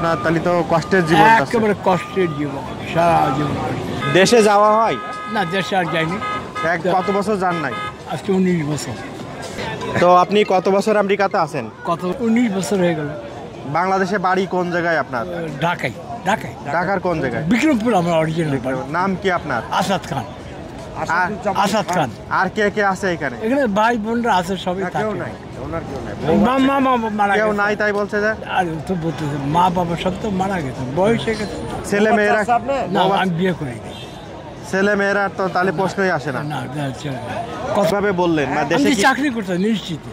আপনার তাহলে তো কষ্টের জীবন। একেবারে কষ্টের জীবন সারা জীবন দেশে যাওয়া হয়? না দেশে আর যাইনি। এক কত বছর যান নাই? আজকে উনিশ বছর। তো আপনি কত বছর আমেরিকাতে আছেন? কত উনিশ বছর হয়ে গেল। বাংলাদেশে বাড়ি কোন জায়গায় আপনার? ঢাকায় ঢাকায়। ঢাকার কোন জায়গায়? বিক্রমপুর আমার অরিজিনাল নাম কি আপনার? আসাদ খান। আসাদ খান। আর কে কে আছে এখানে? এখানে ভাই বোনরা আছে সবই থাকে। মা মা মা মারা কেউ নাই তাই বলছে যে? আর তো বলতেছে মা বাবা সব তো মারা গেছে বয়স হয়ে গেছে। ছেলে মেয়েরা না আমি বিয়ে করি ছেলে মেয়েরা তো তাহলে প্রশ্নই আসে না। না না, চলে না। কত কীভাবে বললেন? না দেশে চাকরি করতাম মিনিস্ট্রিতে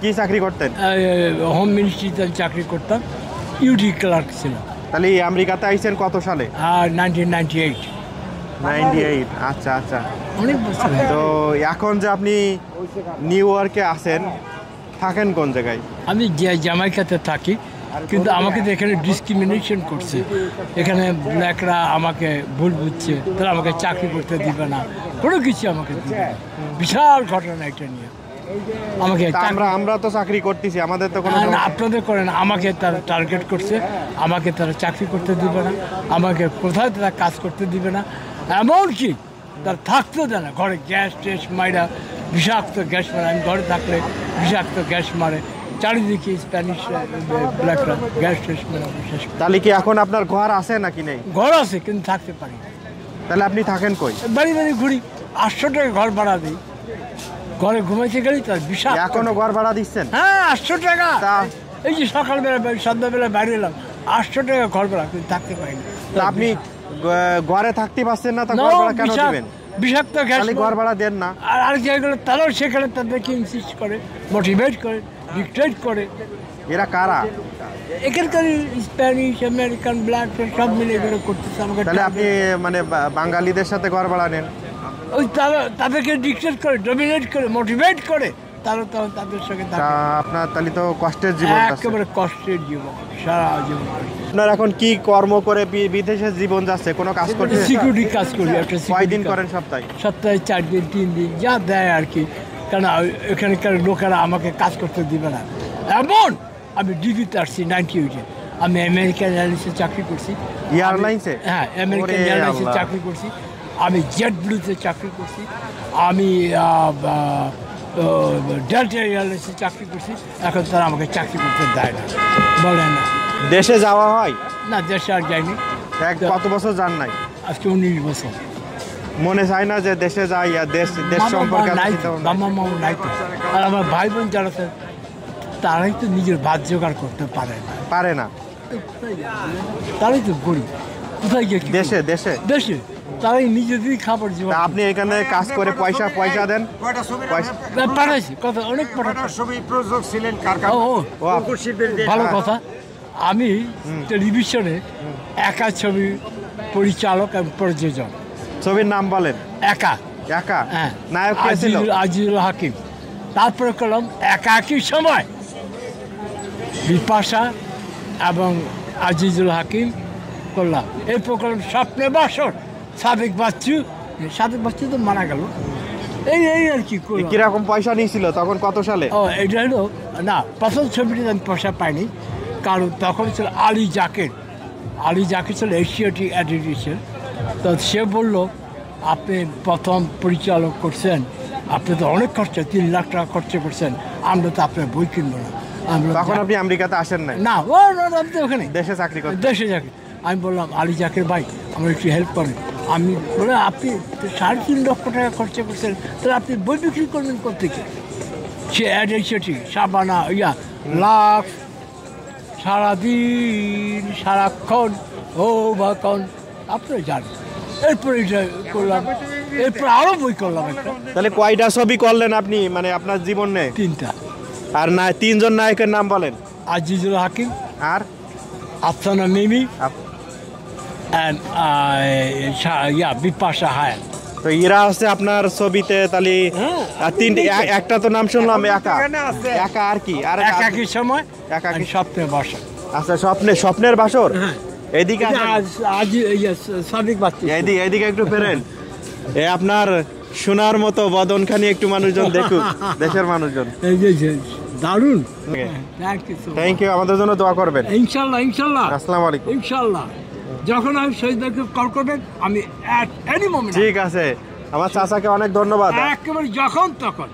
কি চাকরি করতেন? হোম মিনিস্ট্রিতে চাকরি করতাম ইউডি ক্লার্ক ছিলাম। তাহলে এই আমেরিকাতে আইছেন কত সালে? আর nineteen ninety eight. Ninety eight. আচ্ছা আচ্ছা। অনেক বছর। তো এখন যে আপনি নিউ ইয়র্কে আছেন থাকেন কোন জায়গায়? আমি জামাইকাতে থাকি কিন্তু আমাকে তো এখানে ডিসক্রিমিনেশন করছে। এখানে ব্ল্যাকরা আমাকে ভুল বুঝছে তারা আমাকে চাকরি করতে দিবে না কোনো কিছু আমাকে দিবে বিশাল ঘটনা এটা নিয়ে। আমাকে আমরা আমরা তো চাকরি করতেছি আমাদের তো কোনো আপনাদের করেন আমাকে তারা টার্গেট করছে আমাকে তারা চাকরি করতে দিবে না আমাকে কোথায় তারা কাজ করতে দিবে না এমনকি তারা থাকতেও দেয় না। ঘরে গ্যাস ট্যাস মাইরা বিষাক্ত গ্যাস মারে। আমি ঘরে থাকলে বিষাক্ত গ্যাস মারে। চারিদিকে স্প্যানিশ ব্ল্যাকরা গ্যাস ট্যাস মারে আমাকে শেষ করে। তাহলে কি এখন আপনার ঘর আছে নাকি নেই? ঘর আছে কিন্তু থাকতে পারি না। তাহলে আপনি থাকেন কই? বাড়ি বাড়ি ঘুরি। আটশো টাকা ঘর ভাড়া দিই। ঘরে ঘুমাইতে গেলেই তার বিশাল এখনও ঘর ভাড়া দিচ্ছেন? হ্যাঁ আটশো টাকা। এই যে সকালবেলা সন্ধ্যাবেলা বাইরে এলাম। আটশো টাকা ঘর ভাড়া কিন্তু থাকতে পারি আপনি ঘরে থাকতে পারছেন না তা ঘর ভাড়া কেন দিবেন? বিষাক্ত গ্যাস ঘর ভাড়া দেন না। আর আরেক জায়গাগুলো তারাও সেখানে তাদেরকে ইনসিস্ট করে মোটিভেট করে ডিক্টেট করে। এরা কারা? এখানকার স্প্যানিশ আমেরিকান ব্ল্যাক সব মিলে এগুলো করতেছে আমাকে তাহলে আপনি মানে বাঙালিদের সাথে ঘর ভাড়া নেন। ওই তারা তাদেরকে ডিক্টেট করে ডমিনেট করে মোটিভেট করে তারা তো তাদের সঙ্গে আপনার তাহলে তো কষ্টের জীবন যাচ্ছে। একেবারে কষ্টের জীবন সারা জীবন। আপনার এখন কি কর্ম করে বিদেশে জীবন যাচ্ছে? কোনো কাজ করতে সিকিউরিটি কাজ করি একটা কয়দিন। করেন সপ্তাহে? সপ্তাহে চার দিন তিন দিন যা দেয় আর কি। কারণ এখানকার লোকেরা আমাকে কাজ করতে দিবে না। এমন! আমি ডিবিতে আসছি নাইনটি এইটে আমি আমেরিকান এয়ারলাইন্সে চাকরি করছি। এয়ারলাইন্সে হ্যাঁ আমেরিকান এয়ারলাইন্সে চাকরি করছি। আমি জেট ব্লুতে চাকরি করছি। আমি ডেল্টা এয়ারলাইন্সে চাকরি করছি। এখন তারা আমাকে চাকরি করতে দেয় না। বলে না। দেশে যাওয়া হয়? না দেশে আর যাইনি। এক কত বছর যান নাই? আজকে উনিশ বছর। মনে চায় না যে দেশে যাই আর দেশ দেশ সম্পর্কে নাই তো, মামা মামা নাই? তো। আর আমার ভাই বোন যারা তারাই তো নিজের ভাত জোগাড় করতে পারে না। পারে না। তারাই তো গরিব। কোথায় গিয়ে দেশে দেশে? দেশে। তারাই নিজেদেরই খাবার জোগাড় আপনি এখানে কাজ করে পয়সা পয়সা দেন? পয়সা পাঠাইছি। কথা অনেক পাঠাচ্ছি ছবি প্রযোজক ছিলেন কার ও ভালো কথা। আমি টেলিভিশনে একা ছবি পরিচালক এবং প্রযোজক। ছবির নাম বলেন? একা। একা? হ্যাঁ। নায়ক আজিজুল হাকিম। তারপরে করলাম একাকি সময়। বিপাশা এবং আজিজুল হাকিম করলাম। এরপর করলাম স্বপ্নে বাসর। সাবেক বাচ্চু সাবেক বাচ্চু তো মারা গেল। এই এই আর কি কীরকম পয়সা নিয়েছিল তখন কত সালে? ও এটা হলো না প্রথম ছবিটিতে আমি পয়সা পাইনি। কারণ তখন ছিল আলী জাকের। আলী জাকের ছিল এশিয়াটিক অ্যাডিটেশন তো সে বলল আপনি প্রথম পরিচালক করছেন। আপনি তো অনেক খরচা তিন লাখ টাকা খরচা করছেন। আমরা তো আপনার বই কিনবো না। আমরা তখন আপনি আমেরিকাতে আসেন না ও না, না, আমি ওখানে। দেশে চাকরি করতেন? দেশে চাকরি। আমি বললাম আলী জাকের ভাই আমার একটু হেল্প করেন। আমি বলে আপনি সাড়ে তিন লক্ষ টাকা খরচা করছেন। তাহলে আপনি বই বিক্রি করবেন কোথেকে সে অ্যাড সেটি সাবানা ইয়া লাখ সারাদিন সারাক্ষণ ও বা কন আপনারা জানেন এরপরে এটা করলাম এরপর আরও বই করলাম একটা। তাহলে কয়টা ছবি করলেন আপনি মানে আপনার জীবনে? তিনটা। আর না তিনজন নায়কের নাম বলেন। আজিজুল হাকিম। আর? আফসানা মিমি। অ্যান্ড ইয়া বিপাশা হায়াত তো এরা হচ্ছে আপনার ছবিতে তাহলে হ্যাঁ, তিনটে একটা তো নাম শুনলাম একা। একা আর কি? আর একাকি সময়? একাকী। একাকি সপ্তাহে বসা আচ্ছা স্বপ্নে স্বপ্নের বাসর? হ্যাঁ। এদিকে আজ আজ সাদিক বাচ্চা। এদিকে এদিকে একটু ফেরেন। এ আপনার সোনার মতো বদনখানি একটু মানুষজন দেখুক দেশের মানুষজন। ইউ থ্যাংক ইউ আমাদের জন্য দোয়া করবেন। ইনশাল্লাহ ইনশাল্লাহ। আসসালামু আলাইকুম। ইনশাল্লাহ। যখন আমি শহীদদেরকে কল করবেন আমি অ্যাট এনি মোমেন্ট ঠিক আছে। আমার চাচাকে অনেক ধন্যবাদ। একেবারে যখন তখন